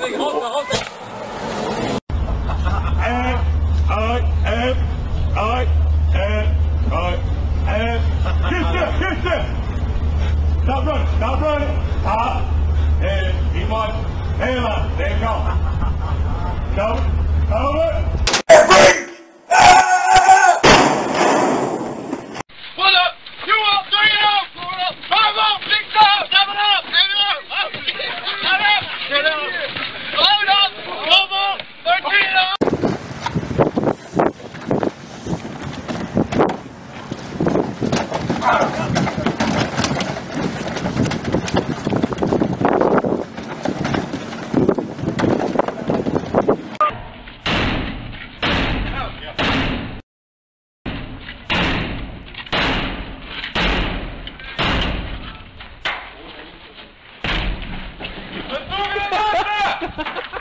Hold it. I am, I am, I am. Stop running, stop running. Ah, I am, he must, Hey, let you go. Stop, stop. Let's move it up!